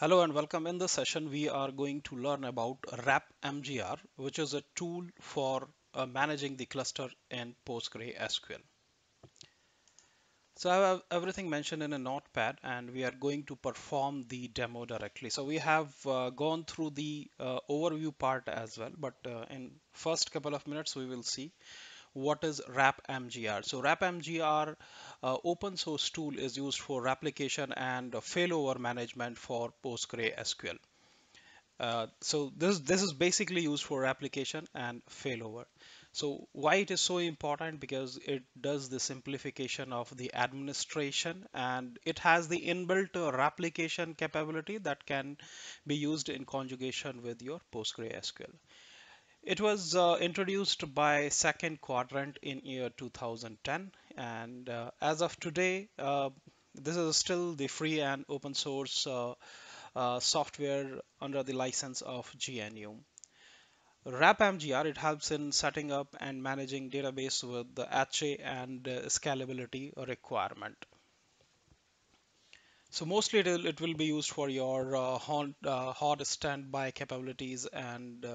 Hello and welcome. In this session, we are going to learn about RepMGR, which is a tool for uh, managing the cluster in PostgreSQL. So I have everything mentioned in a notepad and we are going to perform the demo directly. So we have uh, gone through the uh, overview part as well, but uh, in first couple of minutes, we will see what is RepMGR. So RepMGR uh, open source tool is used for replication and failover management for PostgreSQL. Uh, so this this is basically used for replication and failover. So why it is so important because it does the simplification of the administration and it has the inbuilt replication capability that can be used in conjugation with your PostgreSQL. It was uh, introduced by 2ndQuadrant in year 2010 and uh, as of today uh, this is still the free and open source uh, uh, software under the license of GNU. RepMGR it helps in setting up and managing database with the HA and uh, scalability requirement. So mostly it will, it will be used for your hot, hot standby capabilities and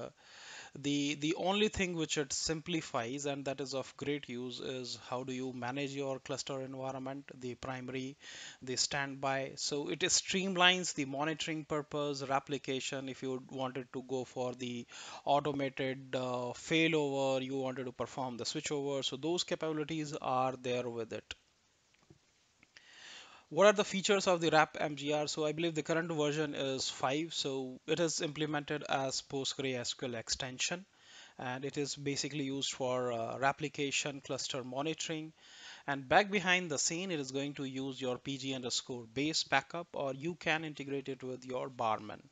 the the only thing which it simplifies and that is of great use is how do you manage your cluster environment the primary the standby. So it streamlines the monitoring purpose replication. If you wanted to go for the automated uh, failover you wanted to perform the switchover. So those capabilities are there with it what are the features of the rep mgr So I believe the current version is 5. So it is implemented as PostgreSQL extension and it is basically used for uh, replication cluster monitoring and back behind the scene it is going to use your pg underscore base backup or you can integrate it with your barman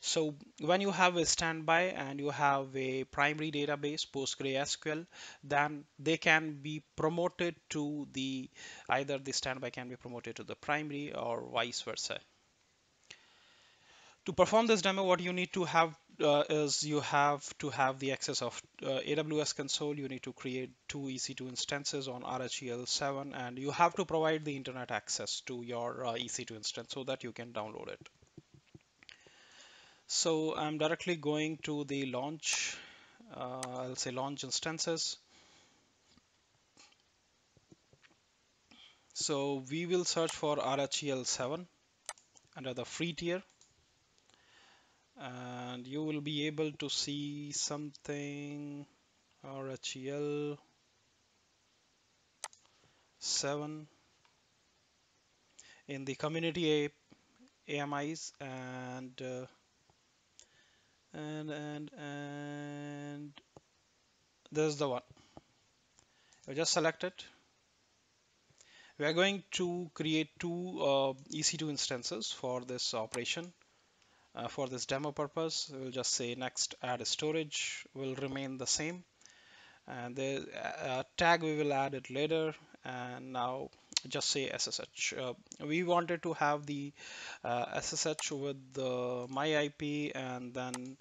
so when you have a standby and you have a primary database, PostgreSQL, then they can be promoted to the, either the standby can be promoted to the primary or vice versa. To perform this demo, what you need to have uh, is you have to have the access of uh, AWS console. You need to create two EC2 instances on RHEL7 and you have to provide the internet access to your uh, EC2 instance so that you can download it. So I'm directly going to the launch, uh, I'll say launch instances. So we will search for RHEL7 under the free tier and you will be able to see something RHEL 7 in the community AMIs and uh, and and and this is the one. We just select it we are going to create two uh, EC2 instances for this operation. Uh, for this demo purpose we'll just say next add storage will remain the same. And the uh, tag we will add it later. And now just say SSH. Uh, we wanted to have the uh, SSH with the my IP and then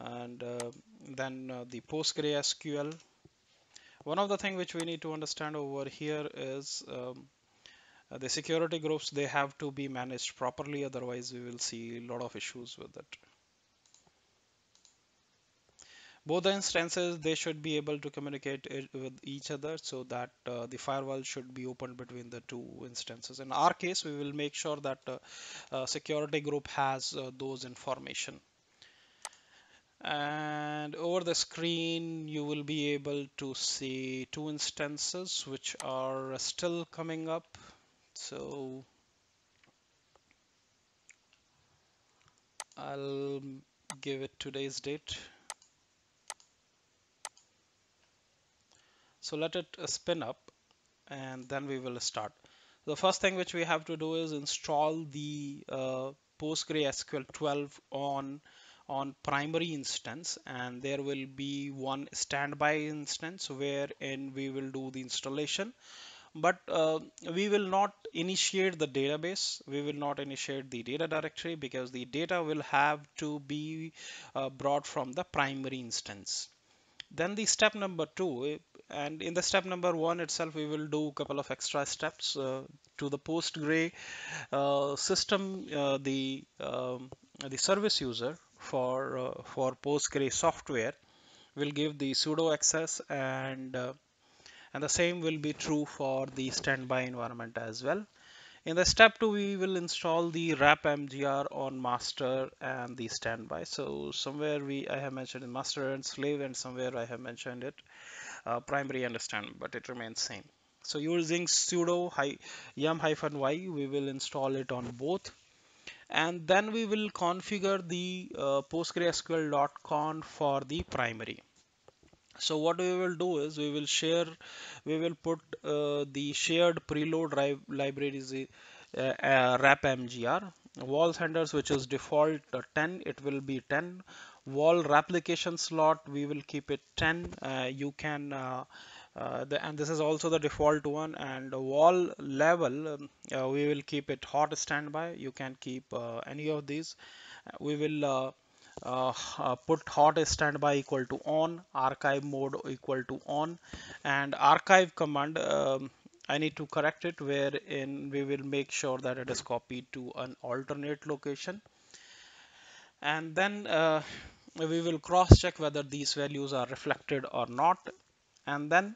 and uh, then uh, the PostgreSQL. One of the thing which we need to understand over here is um, uh, the security groups they have to be managed properly otherwise we will see a lot of issues with it both the instances they should be able to communicate with each other so that uh, the firewall should be opened between the two instances. In our case we will make sure that uh, uh, security group has uh, those information. And over the screen you will be able to see two instances which are still coming up. So I'll give it today's date So let it uh, spin up and then we will start. The first thing which we have to do is install the uh, PostgreSQL 12 on on primary instance and there will be one standby instance wherein we will do the installation. But uh, we will not initiate the database. We will not initiate the data directory because the data will have to be uh, brought from the primary instance. Then the step number two and in the step number one itself we will do a couple of extra steps uh, to the postgre uh, system uh, the um, the service user for uh, for postgre software will give the sudo access and uh, and the same will be true for the standby environment as well. In the step 2 we will install the rep mgr on master and the standby. So somewhere we I have mentioned master and slave and somewhere I have mentioned it uh, primary understand but it remains same. So using sudo yum hyphen y we will install it on both. And then we will configure the uh, postgresql.conf for the primary. So what we will do is we will share we will put uh, the shared preload libraries uh, uh, rep mgr wall handlers which is default uh, 10 it will be 10 wall replication slot we will keep it 10 uh, you can uh, uh, the, and this is also the default one. And wall level um, uh, we will keep it hot standby. You can keep uh, any of these. We will uh, put hot standby equal to on archive mode equal to on. And archive command um, I need to correct it wherein we will make sure that it is copied to an alternate location. And then uh, we will cross check whether these values are reflected or not and then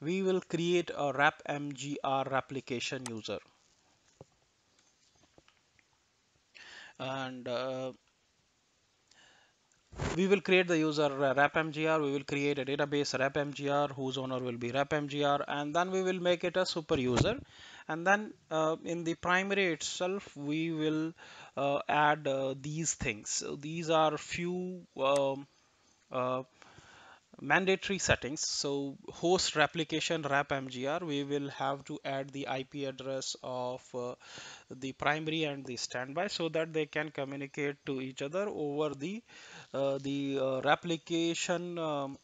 we will create a rep mgr replication user. And uh, we will create the user uh, repmgr we will create a database repmgr whose owner will be repmgr and then we will make it a super user and then uh, in the primary itself we will uh, add uh, these things. So these are few um, uh, mandatory settings. So host replication rep mgr we will have to add the ip address of uh, the primary and the standby so that they can communicate to each other over the uh, the uh, replication um,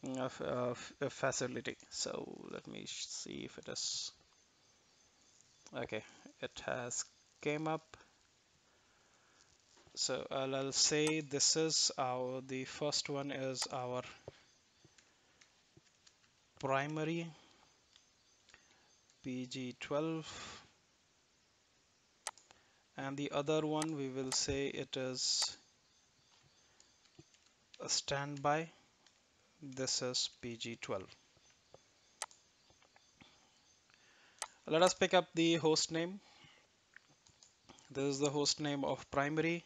facility. So let me see if it is okay it has came up. So I'll, I'll say this is our the first one is our primary pg12 and the other one we will say it is a standby. This is pg12 let us pick up the host name this is the host name of primary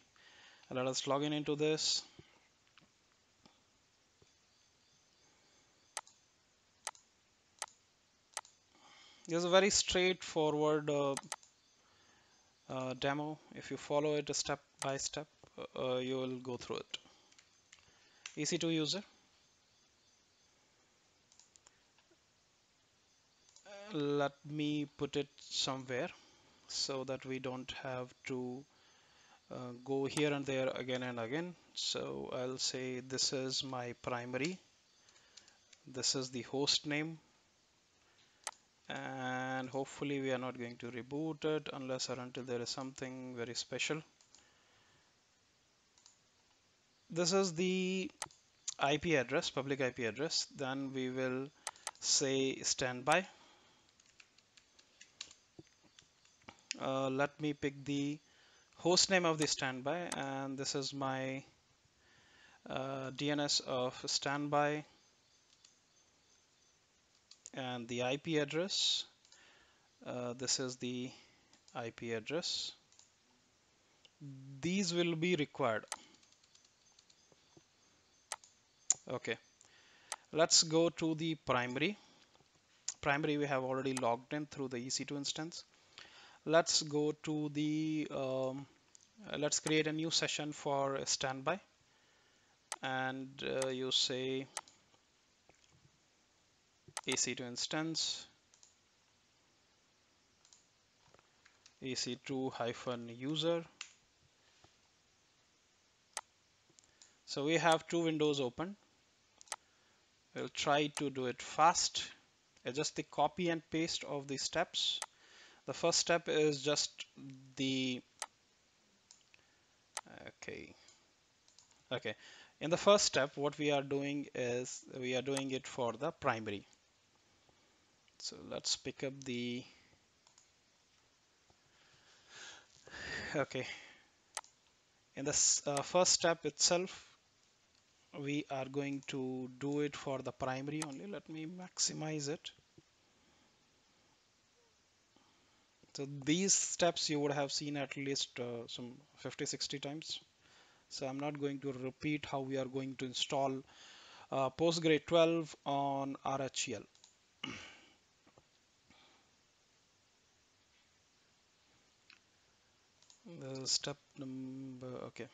let us log in into this This is a very straightforward uh, uh, demo. If you follow it step by step, uh, you will go through it. EC2 user. Let me put it somewhere so that we don't have to uh, go here and there again and again. So I'll say this is my primary. This is the host name and hopefully we are not going to reboot it unless or until there is something very special this is the IP address public IP address then we will say standby uh, let me pick the host name of the standby and this is my uh, DNS of standby and the IP address. Uh, this is the IP address. These will be required. Okay. Let's go to the primary. Primary we have already logged in through the EC2 instance let's go to the um, let's create a new session for standby. And uh, you say EC2 instance EC2 hyphen user. So we have two windows open. We'll try to do it fast. Just the copy and paste of the steps the first step is just the okay okay. In the first step what we are doing is we are doing it for the primary. So let's pick up the okay. In this uh, first step itself we are going to do it for the primary only. Let me maximize it so these steps you would have seen at least uh, some 50 60 times. So I'm not going to repeat how we are going to install uh, Postgre 12 on RHEL the step number okay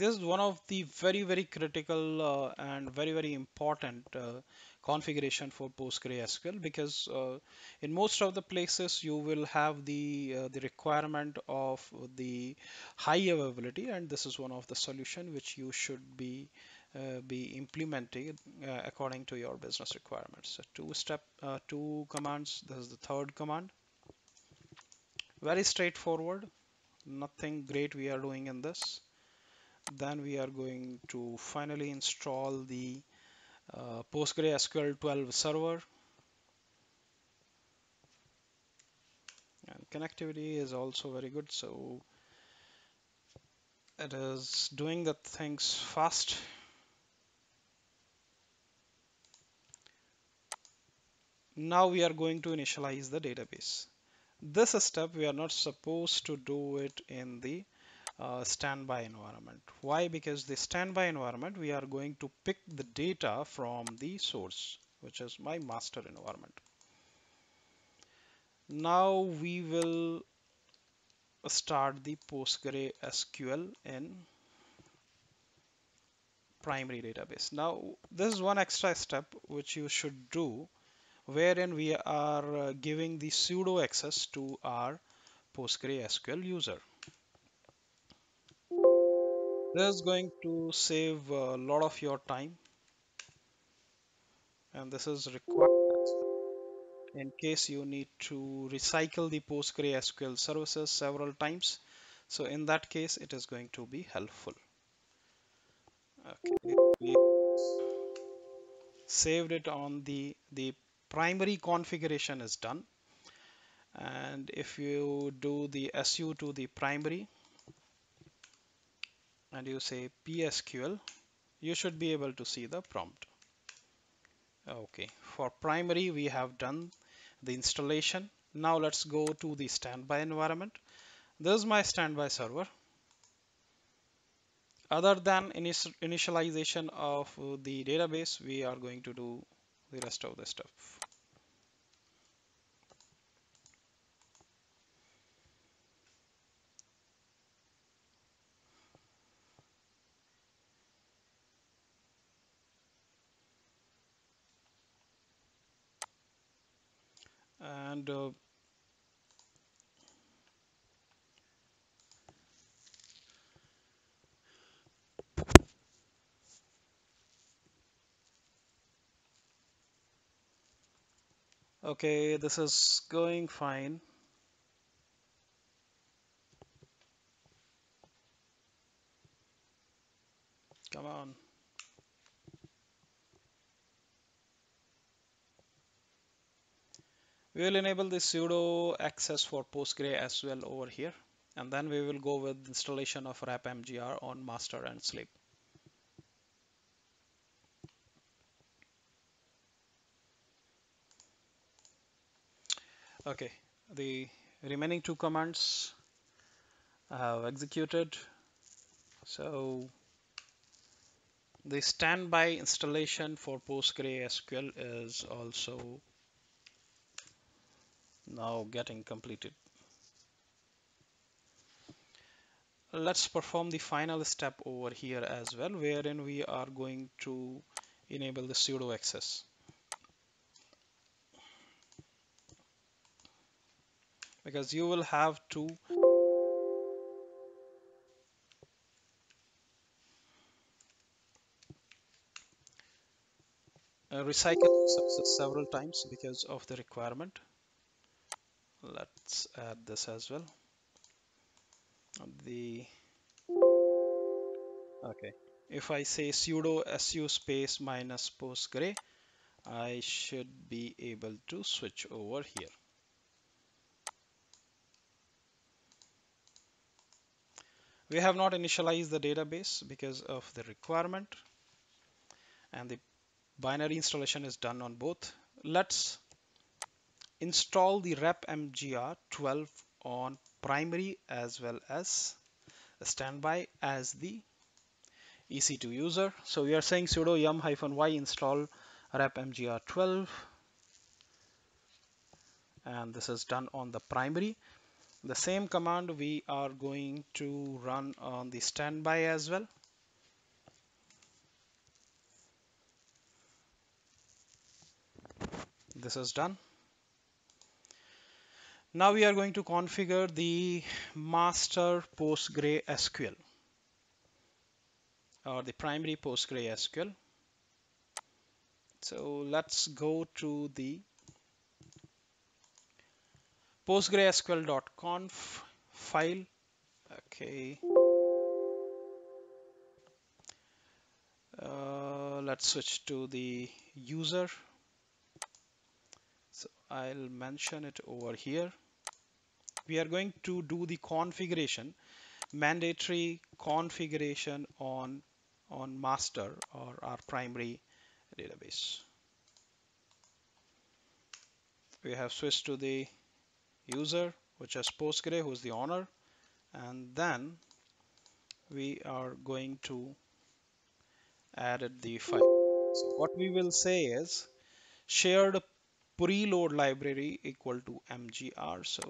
this is one of the very very critical uh, and very very important uh, configuration for PostgreSQL because uh, in most of the places you will have the uh, the requirement of the high availability and this is one of the solution which you should be uh, be implemented uh, according to your business requirements. So two step two commands this is the third command. Very straightforward. Nothing great we are doing in this then we are going to finally install the uh, PostgreSQL 12 server. And connectivity is also very good so it is doing the things fast. Now we are going to initialize the database. This step we are not supposed to do it in the uh, standby environment. Why? Because the standby environment, we are going to pick the data from the source, which is my master environment. Now we will start the PostgreSQL in primary database. Now this is one extra step which you should do wherein we are uh, giving the sudo access to our PostgreSQL user. This is going to save a lot of your time and this is required in case you need to recycle the PostgreSQL services several times. So in that case, it is going to be helpful. Okay, we saved it on the the primary configuration is done. And if you do the su to the primary, and you say psql you should be able to see the prompt. Okay for primary we have done the installation. Now let's go to the standby environment. This is my standby server. Other than initialization of the database we are going to do the rest of the stuff and uh, okay this is going fine come on we will enable the sudo access for Postgre as well over here and then we will go with installation of repmgr on master and slave okay the remaining two commands I have executed. So the standby installation for PostgreSQL is also now getting completed. Let's perform the final step over here as well, wherein we are going to enable the sudo access. Because you will have to recycle several times because of the requirement let's add this as well. The okay. if I say sudo su space minus postgre I should be able to switch over here. We have not initialized the database because of the requirement and the binary installation is done on both. Let's install the repmgr12 on primary as well as standby as the EC2 user. So we are saying sudo yum hyphen y install rep mgr12 and this is done on the primary. The same command we are going to run on the standby as well. This is done. Now we are going to configure the master PostgreSQL or the primary PostgreSQL. So let's go to the postgresql.conf file. Okay. Uh, let's switch to the user so I'll mention it over here. We are going to do the configuration mandatory configuration on on master or our primary database. We have switched to the user which is postgre who's the owner. And then we are going to add the file. So what we will say is shared preload library equal to mgr so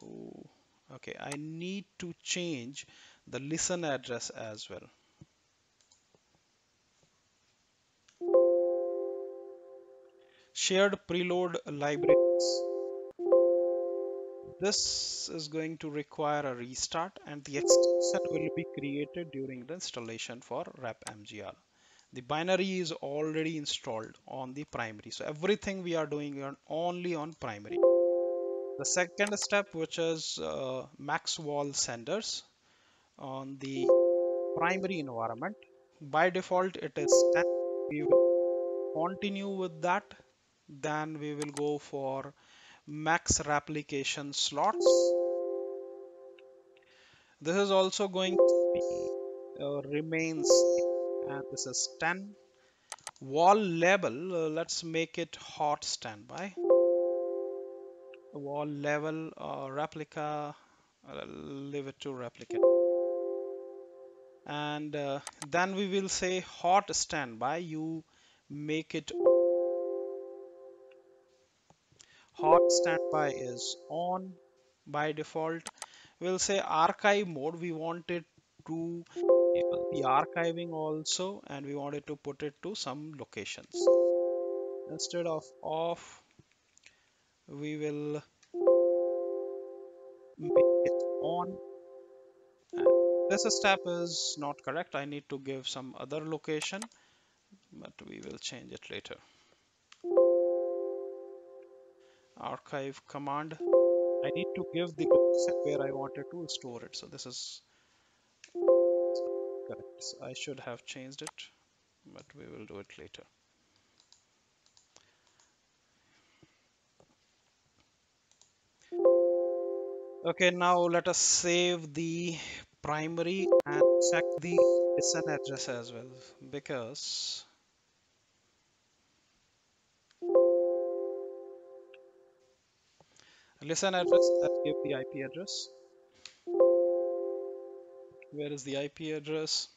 okay I need to change the listen address as well. Shared preload libraries this is going to require a restart and the extension will be created during the installation for rep mgr the binary is already installed on the primary. So everything we are doing on only on primary. The second step which is uh, max wall senders on the primary environment. By default it is 10 we will continue with that. Then we will go for max replication slots. This is also going to be uh, remains and this is 10 wall level uh, let's make it hot standby. Wall level uh, replica uh, leave it to replica and uh, then we will say hot standby you make it. Hot standby is on by default. We'll say archive mode we want it to the archiving also and we wanted to put it to some locations. Instead of off we will make it on. This step is not correct. I need to give some other location but we will change it later. Archive command. I need to give the where I wanted to store it. So this is correct. I should have changed it but we will do it later. Okay now let us save the primary and check the listen address as well because listen address let's give the IP address where is the IP address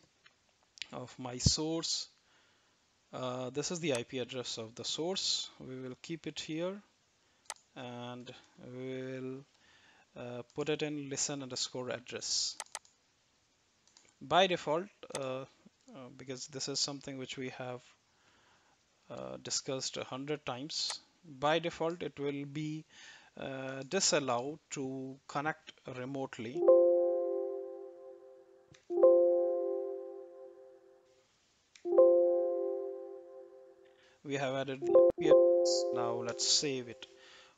of my source? Uh, this is the IP address of the source. We will keep it here and we will uh, put it in listen underscore address. By default uh, uh because this is something which we have uh, discussed a hundred times by default it will be uh, disallowed to connect remotely we have added now let's save it.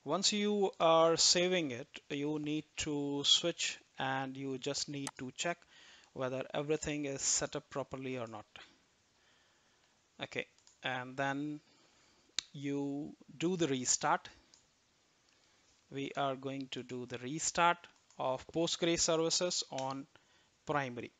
Once you are saving it you need to switch and you just need to check whether everything is set up properly or not. Okay and then you do the restart. We are going to do the restart of Postgres services on primary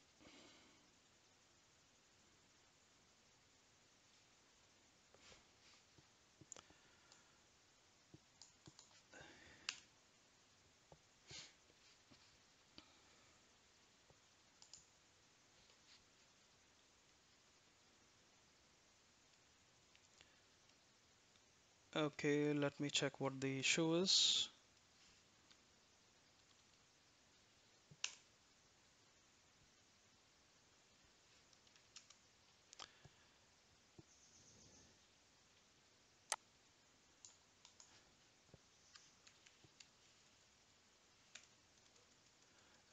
Okay, let me check what the issue is.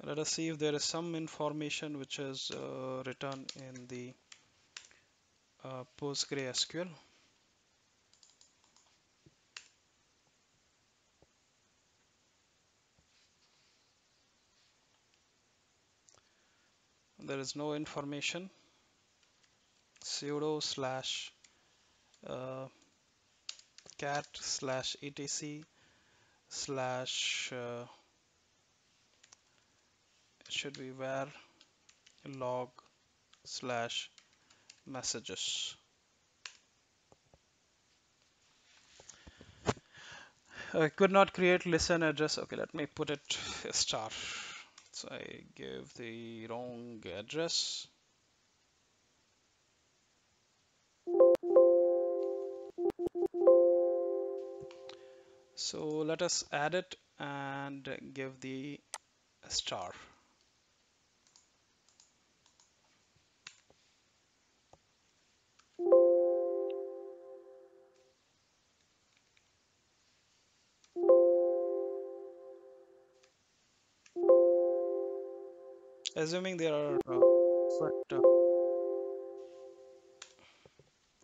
Let us see if there is some information which is uh, written in the uh, PostgreSQL. There is no information. Sudo slash uh, cat slash etc slash uh, should be var log slash messages. I could not create listen address. Okay let me put it star so I gave the wrong address. So let us add it and give the star assuming there are uh, uh,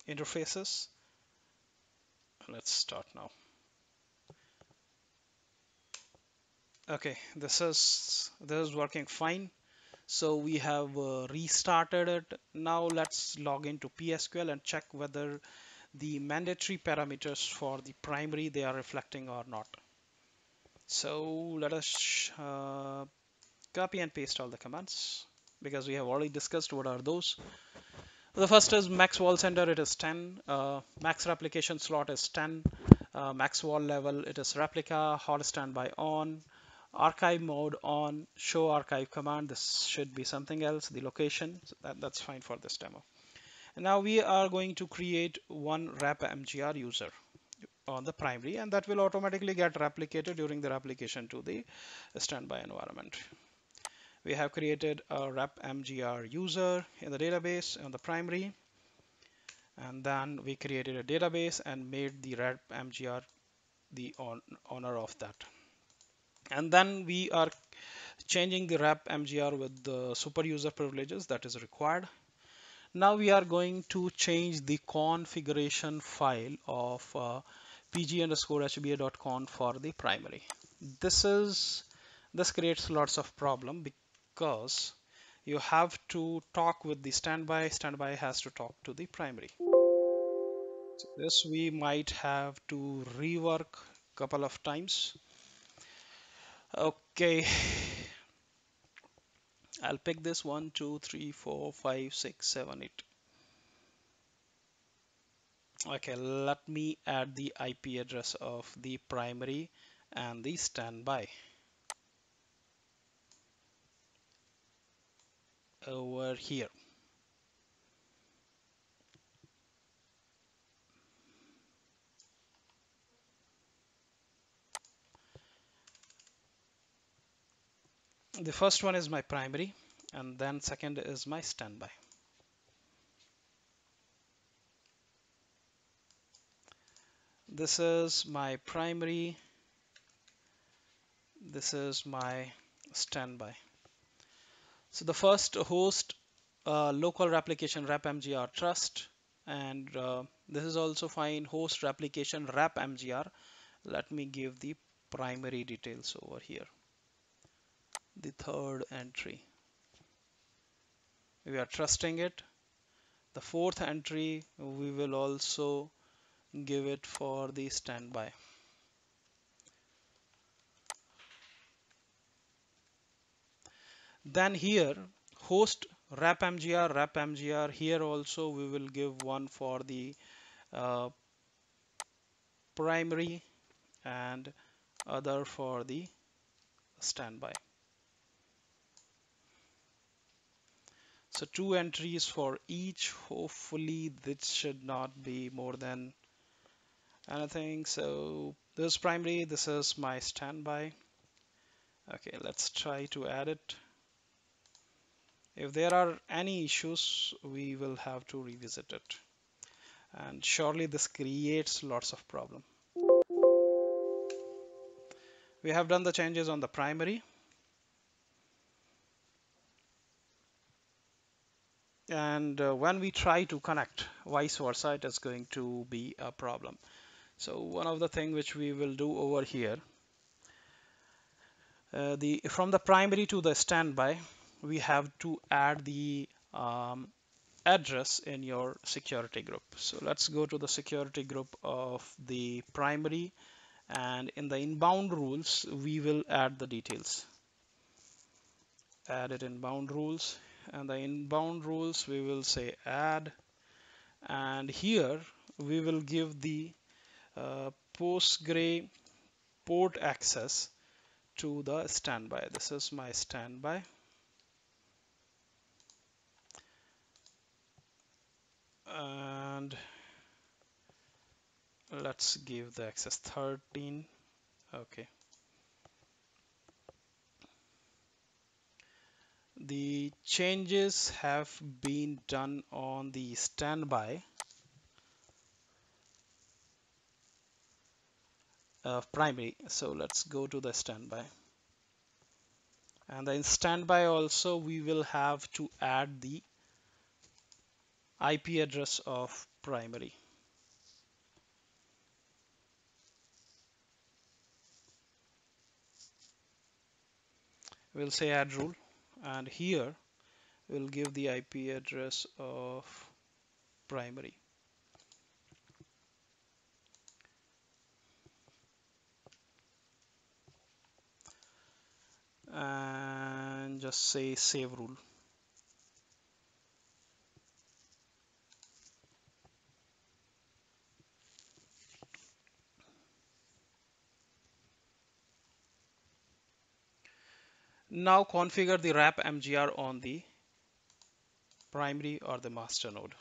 interfaces. Let's start now. Okay this is this is working fine. So we have uh, restarted it. Now let's log into PSQL and check whether the mandatory parameters for the primary they are reflecting or not. So let us uh, copy and paste all the commands because we have already discussed what are those. The first is max wall center it is 10 uh, max replication slot is 10 uh, max wall level it is replica. Hot standby on. Archive mode on. Show archive command. This should be something else. The location. So that, that's fine for this demo. And now we are going to create one rep mgr user on the primary and that will automatically get replicated during the replication to the standby environment we have created a rep mgr user in the database on the primary. And then we created a database and made the rep mgr the owner of that. And then we are changing the rep mgr with the super user privileges that is required. Now we are going to change the configuration file of uh, pg underscore hba.conf for the primary. This is this creates lots of problem because you have to talk with the standby standby has to talk to the primary. So this we might have to rework a couple of times. Okay. I'll pick this one two three four five six seven eight. Okay let me add the IP address of the primary and the standby over here. The first one is my primary and then second is my standby. This is my primary. This is my standby so the first host uh, local replication rep mgr trust and uh, this is also fine host replication rep mgr let me give the primary details over here. The third entry. We are trusting it. The fourth entry we will also give it for the standby then here host rep mgr rep mgr here also we will give one for the uh, primary and other for the standby. So two entries for each. Hopefully this should not be more than anything. So this is primary this is my standby. Okay let's try to add it if there are any issues we will have to revisit it. And surely this creates lots of problem. We have done the changes on the primary. And uh, when we try to connect vice versa it is going to be a problem. So one of the thing which we will do over here uh, the from the primary to the standby we have to add the um, address in your security group. So let's go to the security group of the primary and in the inbound rules we will add the details. Add it inbound rules and the inbound rules we will say add and here we will give the uh, Postgre port access to the standby. This is my standby. And let's give the access 13 okay. The changes have been done on the standby of primary. So let's go to the standby. And in standby also we will have to add the IP address of primary. We'll say add rule and here we'll give the IP address of primary. and just say save rule Now configure the rep MGR on the primary or the master node.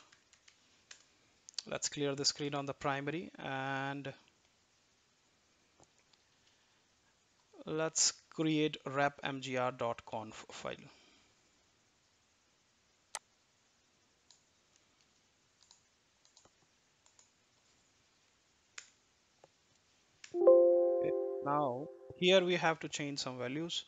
Let's clear the screen on the primary and let's create repmgr.conf file. Okay. Now here we have to change some values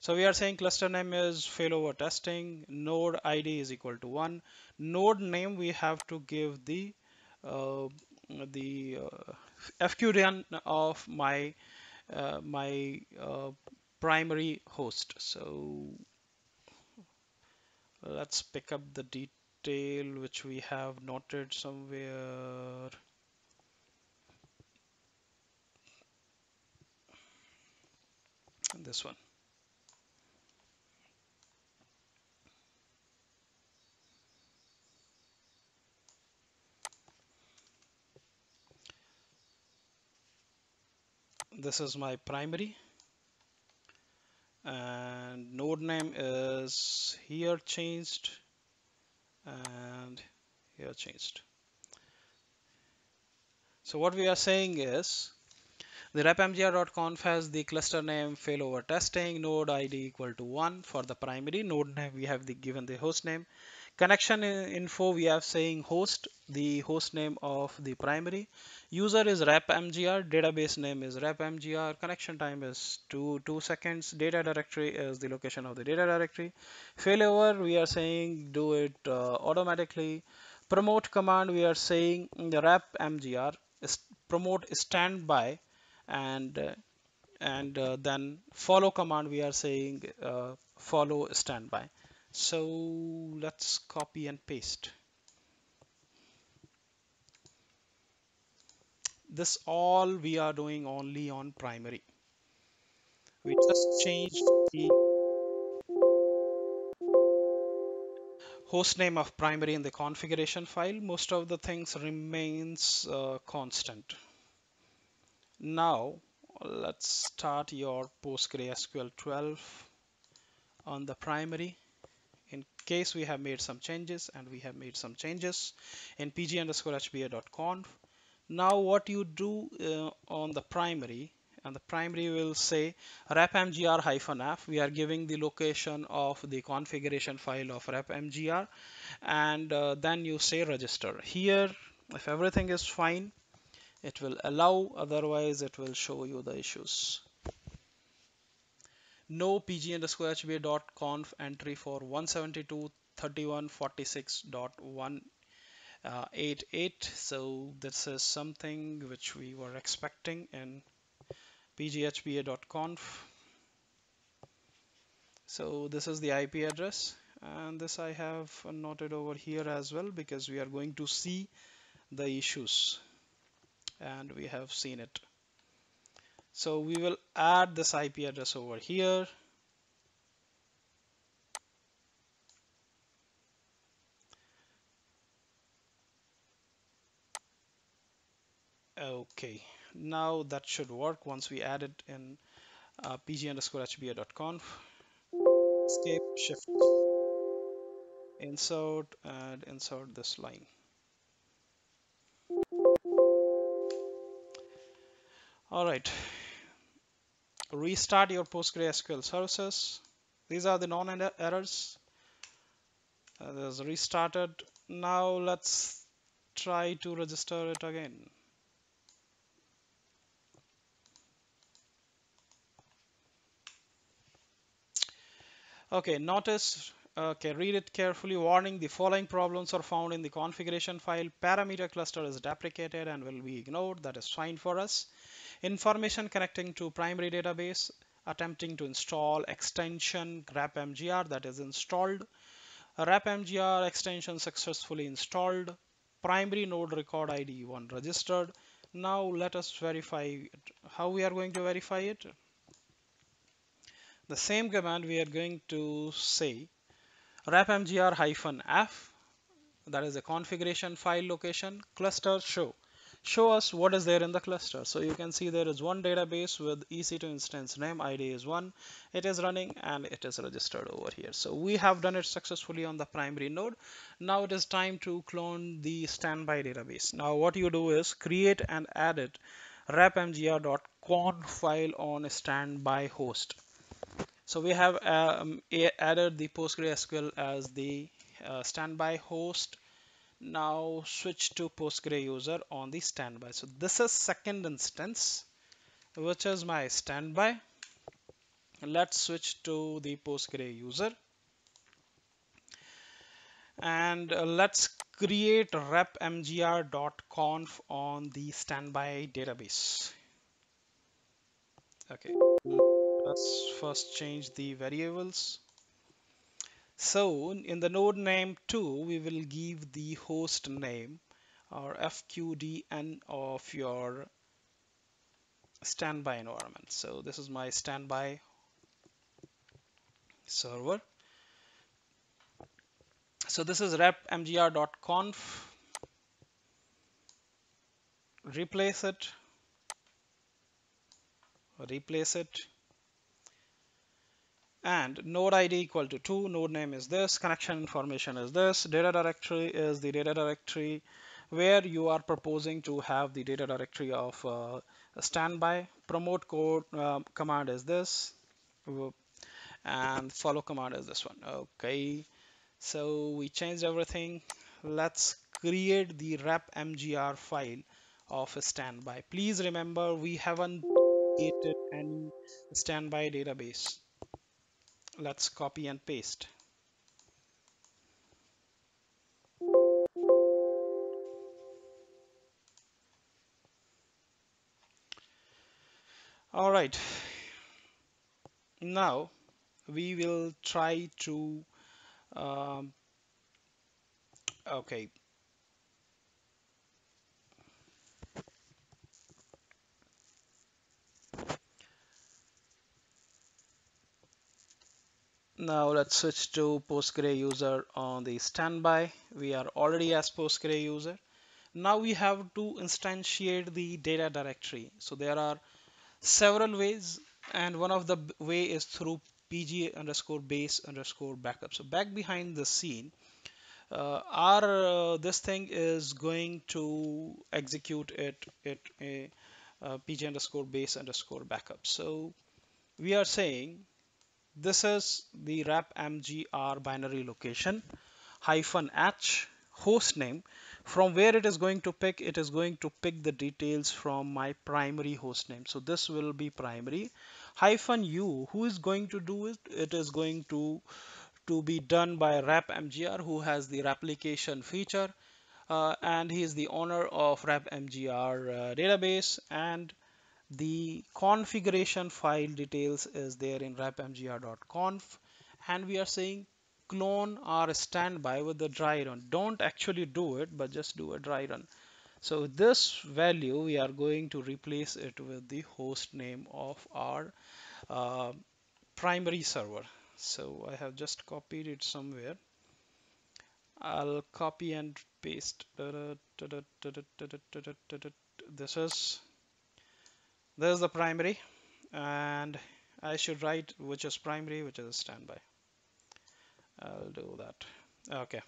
so we are saying cluster name is failover testing, node ID is equal to one. Node name we have to give the uh, the uh, FQDN of my uh, my uh, primary host. So let's pick up the detail which we have noted somewhere. This one. This is my primary. And node name is here changed and here changed. So what we are saying is the repmgr.conf has the cluster name failover testing node id equal to 1 for the primary. Node name we have the given the host name connection info we are saying host the host name of the primary. User is repmgr database name is repmgr connection time is 2 2 seconds data directory is the location of the data directory. Failover we are saying do it uh, automatically. Promote command we are saying the repmgr is promote standby and uh, and uh, then follow command we are saying uh, follow standby so let's copy and paste. This all we are doing only on primary. We just changed the host name of primary in the configuration file. Most of the things remains uh, constant. Now let's start your PostgreSQL 12 on the primary in case we have made some changes and we have made some changes in pg underscore hba.conf now what you do uh, on the primary and the primary will say repmgr hyphen f we are giving the location of the configuration file of repmgr and uh, then you say register. Here if everything is fine it will allow otherwise it will show you the issues no pg underscore hba dot conf entry for 172.3146.188 so this is something which we were expecting in pghba.conf so this is the IP address. And this I have noted over here as well because we are going to see the issues. And we have seen it so we will add this IP address over here. Okay now that should work once we add it in uh, pg underscore hba.conf escape shift insert and insert this line. All right restart your PostgreSQL services these are the non errors uh, there's restarted now let's try to register it again Okay, notice, okay, read it carefully. Warning, the following problems are found in the configuration file. Parameter cluster is deprecated and will be ignored. That is fine for us. Information connecting to primary database, attempting to install extension repmgr that is installed. repmgr extension successfully installed. Primary node record ID 1 registered. Now let us verify it. how we are going to verify it the same command we are going to say repmgr-f that is a configuration file location cluster show show us what is there in the cluster. So you can see there is one database with ec2 instance name id is one. It is running and it is registered over here. So we have done it successfully on the primary node. Now it is time to clone the standby database. Now what you do is create and edit repmgr.conf file on a standby host. So we have um, added the PostgreSQL as the uh, standby host. Now switch to Postgre user on the standby. So this is second instance, which is my standby. Let's switch to the Postgre user. And uh, let's create repmgr.conf on the standby database. Okay let's first change the variables so in the node name 2 we will give the host name or fqdn of your standby environment. So this is my standby server. So this is repmgr.conf replace it. Replace it and node id equal to 2 node name is this connection information is this data directory is the data directory where you are proposing to have the data directory of uh, standby promote code uh, command is this and follow command is this one. Okay so we changed everything. Let's create the rep mgr file of standby. Please remember we haven't created any standby database let's copy and paste. All right. Now we will try to um, okay Now let's switch to Postgre user on the standby. We are already as Postgre user. Now we have to instantiate the data directory. So there are several ways and one of the way is through pg underscore base underscore backup. So back behind the scene, uh, our uh, this thing is going to execute it it a uh, pg underscore base underscore backup. So we are saying this is the rep mgr binary location hyphen h host name. From where it is going to pick it is going to pick the details from my primary host name. So this will be primary. Hyphen u who is going to do it? It is going to to be done by rep mgr who has the replication feature. Uh, and he is the owner of repmgr uh, database. And the configuration file details is there in repmgr.conf and we are saying clone or standby with the dry run. Don't actually do it but just do a dry run. So this value we are going to replace it with the host name of our uh, primary server. So I have just copied it somewhere. I'll copy and paste. This is this is the primary and I should write which is primary which is standby. I'll do that. Okay.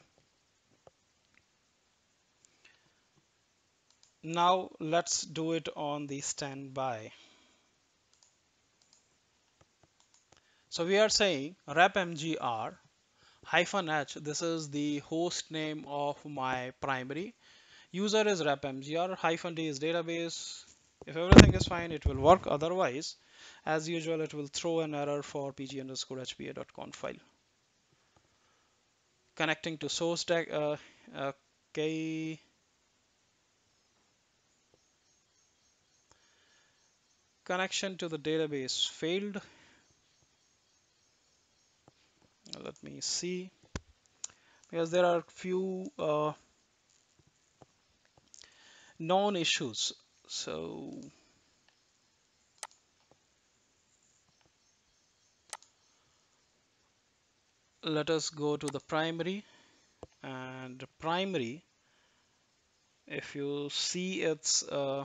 Now let's do it on the standby. So we are saying repmgr hyphen h this is the host name of my primary. User is repmgr hyphen d is database if everything is fine, it will work. Otherwise, as usual, it will throw an error for pg underscore hba.conf file. Connecting to source deck, uh, okay. Connection to the database failed. Let me see. Because there are few uh, known issues so let us go to the primary. And primary if you see it's uh,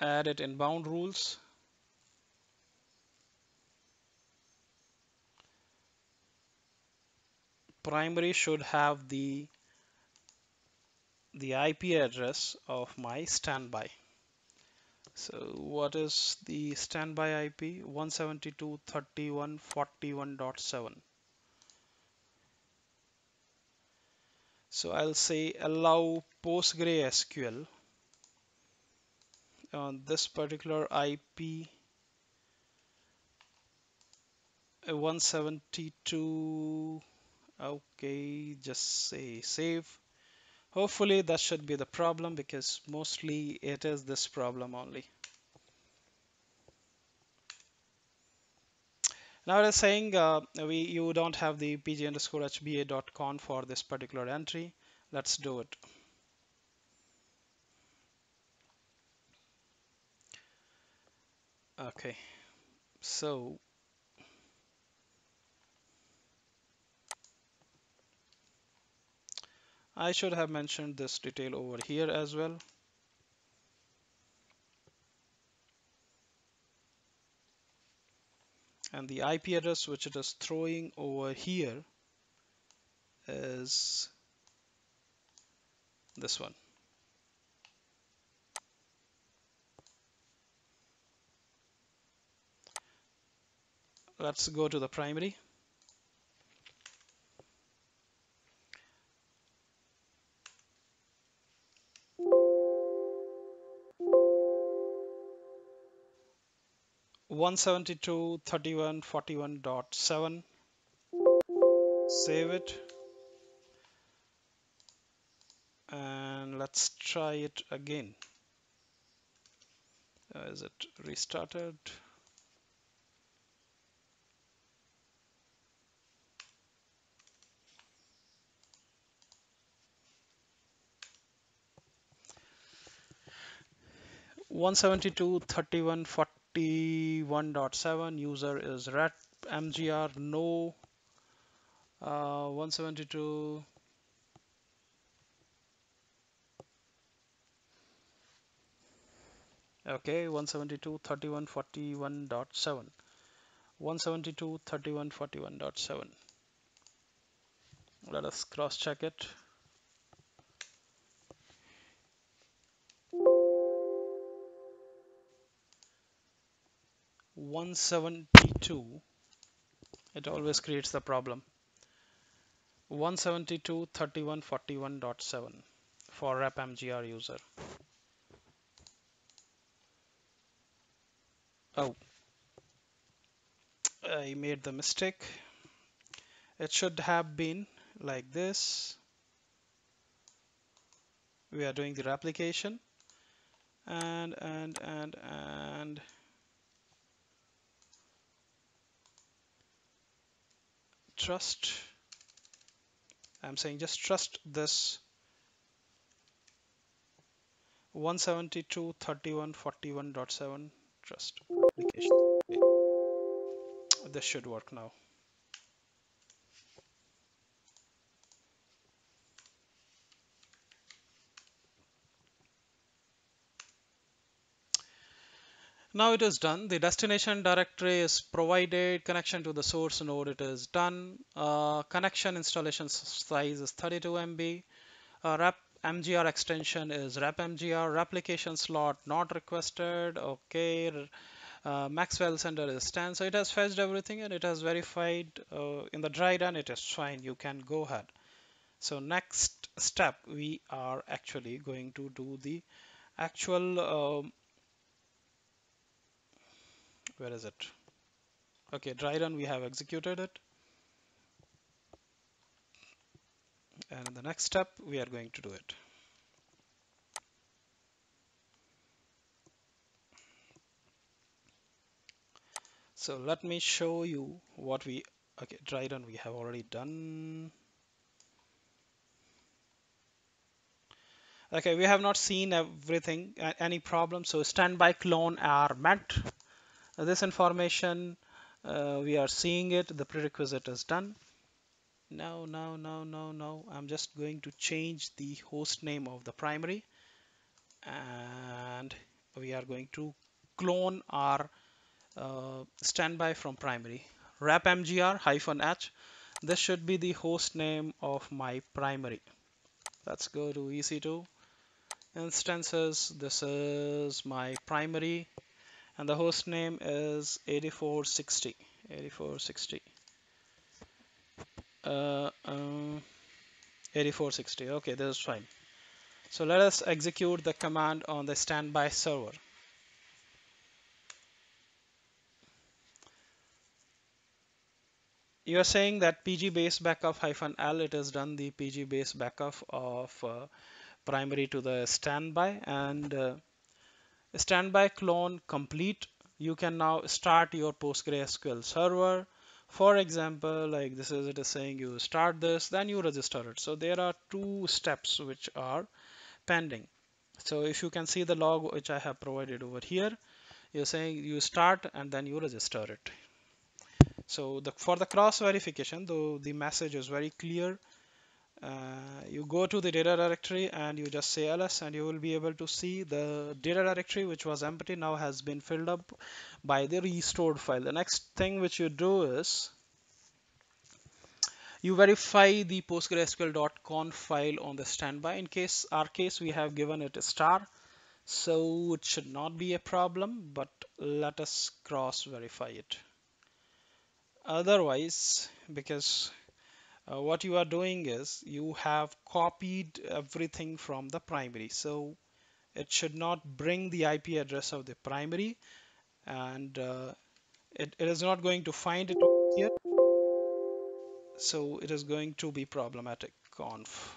added inbound rules primary should have the the IP address of my standby. So what is the standby IP? 172.31.41.7. So I'll say allow PostgreSQL on this particular IP uh, 172 okay just say save. Hopefully that should be the problem because mostly it is this problem only. Now it is saying uh, we you don't have the pg underscore hba.conf for this particular entry. Let's do it. Okay. So I should have mentioned this detail over here as well. And the IP address which it is throwing over here is this one. Let's go to the primary. 172.31.41.7 save it. And let's try it again. Uh, is it restarted? One seventy two thirty one forty 172.31.41.7 user is rep mgr no uh, 172 okay 172.31.41.7 172.31.41.7 let us cross check it 172 it always creates the problem. 172.31.41.7 for rep mgr user. Oh. I made the mistake. It should have been like this. We are doing the replication. And and and and trust I'm saying just trust this 172.31.41.7 trust application. This should work now Now it is done. The destination directory is provided. Connection to the source node it is done. Uh, connection installation size is 32 MB. Uh, rep MGR extension is rep MGR. Replication slot not requested. Okay. Uh, max WAL sender is 10. So it has fetched everything and it has verified uh, in the dry run. It is fine. You can go ahead. So next step, we are actually going to do the actual um, where is it? Okay dry run we have executed it. And in the next step we are going to do it. So let me show you what we okay dry run we have already done. Okay we have not seen everything any problem. So standby clone are met this information uh, we are seeing it. The prerequisite is done. Now now now now now I'm just going to change the host name of the primary. And we are going to clone our uh, standby from primary. Rep mgr hyphen h. This should be the host name of my primary. Let's go to. Ec2 instances. This is my primary and the host name is 8460 8460 uh, um, 8460 okay this is fine. So let us execute the command on the standby server. You are saying that pg base backup hyphen l it has done the pg base backup of uh, primary to the standby and uh, standby clone complete. You can now start your PostgreSQL server. For example like this is it is saying you start this then you register it. So there are two steps which are pending. So if you can see the log which I have provided over here you're saying you start and then you register it. So the, for the cross verification though the message is very clear uh, you go to the data directory and you just say ls and you will be able to see the data directory which was empty now has been filled up by the restored file. The next thing which you do is you verify the postgresql.conf file on the standby. In case our case we have given it a star so it should not be a problem but let us cross verify it. Otherwise because uh, what you are doing is you have copied everything from the primary. So it should not bring the IP address of the primary and uh, it, it is not going to find it here. So it is going to be problematic conf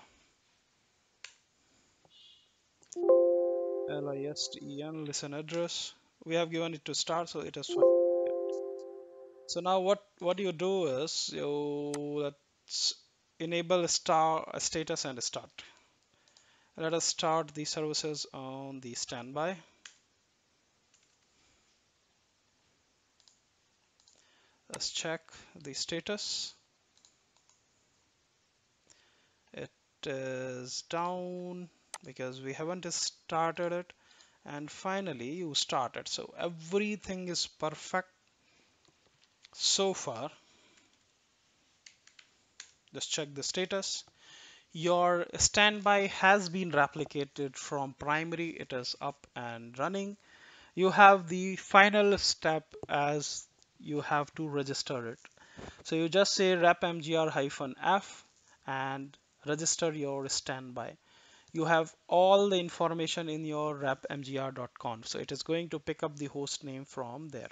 listen listen address. We have given it to start so it is fine. So now what what you do is you let's enable star uh, status and start. Let us start the services on the standby. Let's check the status. It is down because we haven't started it. And finally you started. So everything is perfect so far just check the status. Your standby has been replicated from primary it is up and running. You have the final step as you have to register it. So you just say rep mgr f and register your standby. You have all the information in your repmgr.conf so it is going to pick up the host name from there.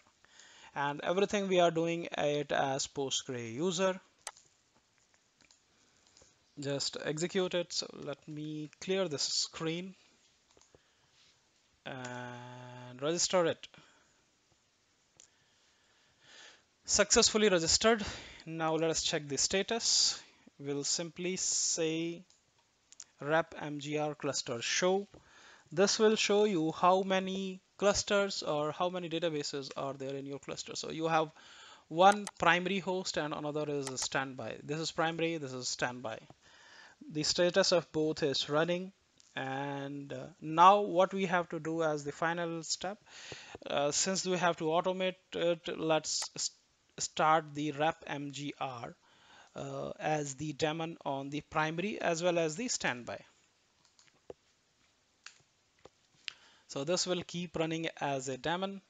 And everything we are doing it as postgre user just execute it. So let me clear this screen and register it. Successfully registered. Now let us check the status. We'll simply say rep mgr cluster show. This will show you how many clusters or how many databases are there in your cluster. So you have one primary host and another is a standby. This is primary this is standby the status of both is running and uh, now what we have to do as the final step uh, since we have to automate it let's start the rep mgr uh, as the daemon on the primary as well as the standby. So this will keep running as a daemon.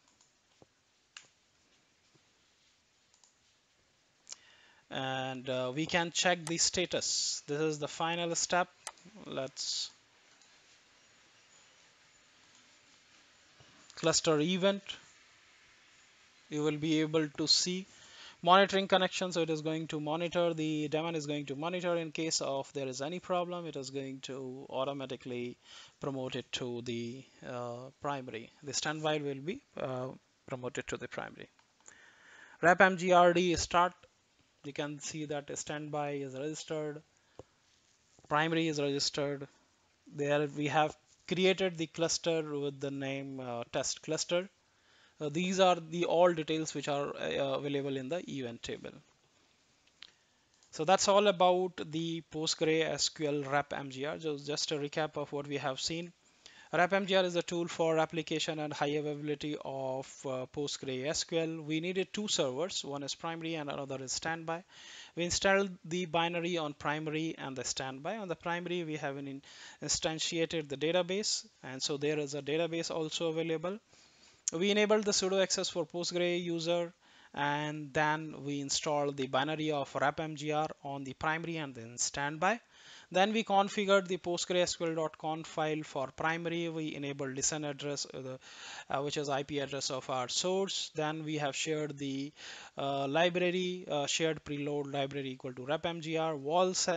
And uh, we can check the status. This is the final step. Let's cluster event. You will be able to see monitoring connection so it is going to monitor the daemon is going to monitor in case of there is any problem it is going to automatically promote it to the uh, primary the standby will be uh, promoted to the primary rep mgrd start you can see that standby is registered primary is registered there we have created the cluster with the name uh, test cluster uh, these are the all details which are uh, available in the event table. So that's all about the PostgreSQL Rep MGR. Just a recap of what we have seen. RepMGR is a tool for application and high availability of uh, PostgreSQL. We needed two servers, one is primary and another is standby. We installed the binary on primary and the standby. On the primary, we have an instantiated the database, and so there is a database also available we enabled the sudo access for postgre user and then we installed the binary of repmgr on the primary and then standby then we configured the postgresql.conf file for primary. We enabled listen address uh, uh, which is ip address of our source. Then we have shared the uh, library uh, shared preload library equal to repmgr. Walls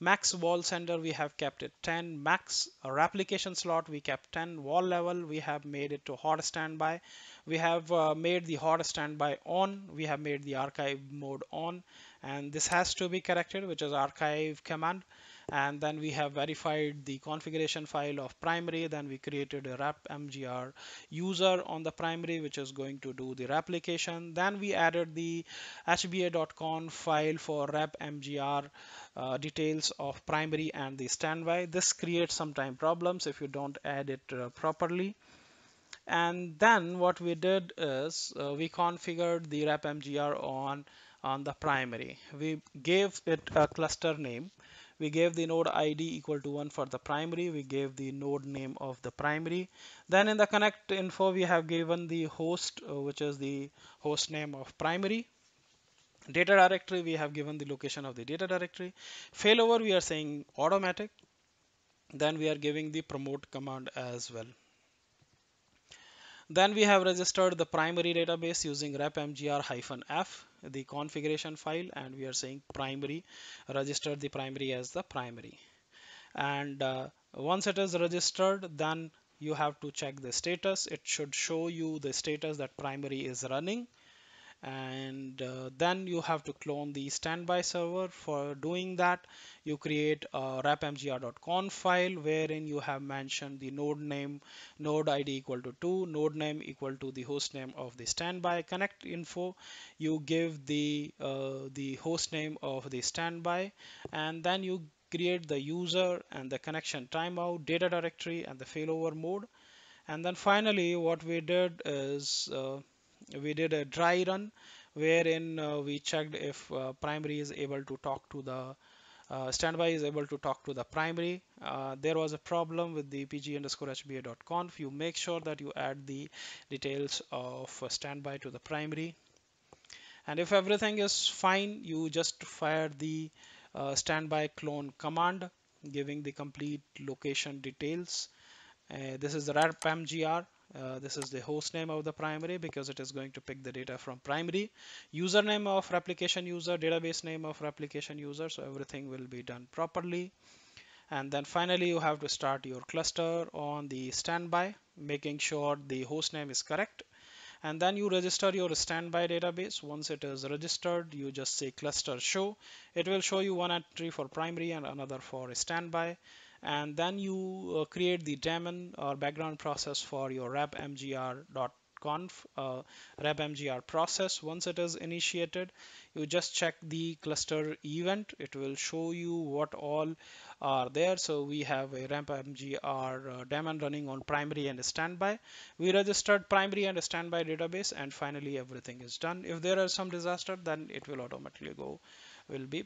max WAL sender we have kept it 10 max replication slot we kept 10 WAL level we have made it to hot standby. We have uh, made the hot standby on. We have made the archive mode on. And this has to be corrected which is archive command and then we have verified the configuration file of primary. Then we created a rep mgr user on the primary which is going to do the replication. Then we added the hba.conf file for rep mgr uh, details of primary and the standby. This creates sometimes problems if you don't add it uh, properly. And then what we did is uh, we configured the rep mgr on on the primary. We gave it a cluster name we gave the node id equal to 1 for the primary. We gave the node name of the primary. Then in the connect info we have given the host uh, which is the host name of primary. Data directory we have given the location of the data directory. Failover we are saying automatic. Then we are giving the promote command as well. Then we have registered the primary database using repmgr-f, the configuration file, and we are saying primary, register the primary as the primary. And uh, once it is registered, then you have to check the status. It should show you the status that primary is running and uh, then you have to clone the standby server. For doing that you create a repmgr.conf file wherein you have mentioned the node name node id equal to 2 node name equal to the host name of the standby connect info. You give the uh, the host name of the standby and then you create the user and the connection timeout data directory and the failover mode. And then finally what we did is uh, we did a dry run wherein uh, we checked if uh, primary is able to talk to the uh, standby is able to talk to the primary. Uh, there was a problem with the pg underscore hba.conf. You make sure that you add the details of uh, standby to the primary. And if everything is fine, you just fire the uh, standby clone command, giving the complete location details. This is the repmgr uh, this is the host name of the primary because it is going to pick the data from primary. Username of replication user database name of replication user so everything will be done properly. And then finally you have to start your cluster on the standby making sure the host name is correct. And then you register your standby database. Once it is registered you just say cluster show. It will show you one entry for primary and another for standby and then you uh, create the daemon or background process for your repmgr.conf uh, repmgr process. Once it is initiated you just check the cluster event. It will show you what all are there. So we have a repmgr uh, daemon running on primary and standby. We registered primary and standby database and finally everything is done. If there are some disaster then it will automatically go will be